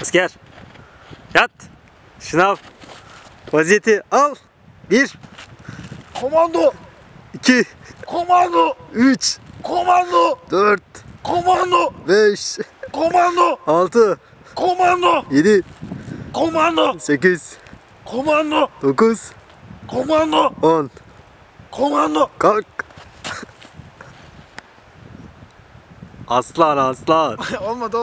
Asker. Yat. Şınav. Vaziyeti al. Bir. Komando. İki. Komando. Üç. Komando. Dört. Komando. Beş. Komando. Altı. Komando. Yedi. Komando. Sekiz. Komando. Dokuz. Komando. On. Komando. Kalk. Aslan aslan. Olmadı.